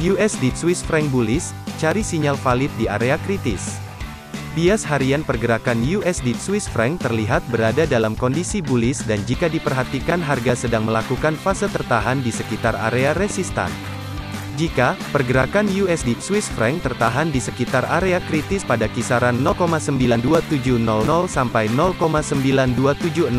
USD Swiss franc bullish, cari sinyal valid di area kritis. Bias harian pergerakan USD Swiss franc terlihat berada dalam kondisi bullish dan jika diperhatikan harga sedang melakukan fase tertahan di sekitar area resistan. Jika pergerakan USD Swiss franc tertahan di sekitar area kritis pada kisaran 0,92700 sampai 0,92766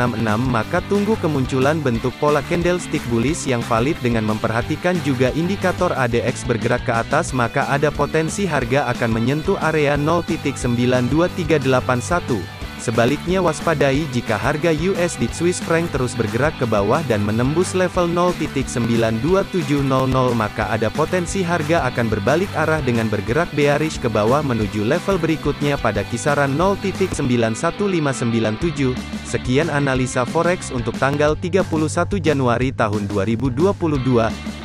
maka tunggu kemunculan bentuk pola candlestick bullish yang valid dengan memperhatikan juga indikator ADX bergerak ke atas maka ada potensi harga akan menyentuh area 0.92381. Sebaliknya waspadai jika harga USD Swiss franc terus bergerak ke bawah dan menembus level 0.92700 maka ada potensi harga akan berbalik arah dengan bergerak bearish ke bawah menuju level berikutnya pada kisaran 0.91597. Sekian analisa forex untuk tanggal 31 Januari tahun 2022.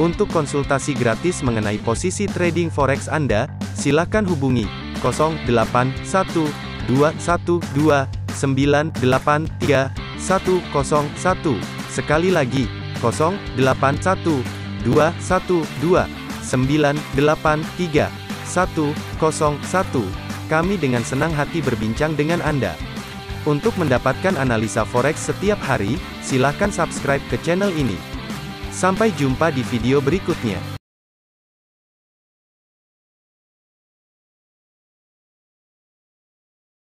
Untuk konsultasi gratis mengenai posisi trading forex Anda, silakan hubungi 081 212 983 101. Sekali lagi, 081 212 983 101. Kami dengan senang hati berbincang dengan Anda. Untuk mendapatkan analisa forex setiap hari, silakan subscribe ke channel ini. Sampai jumpa di video berikutnya.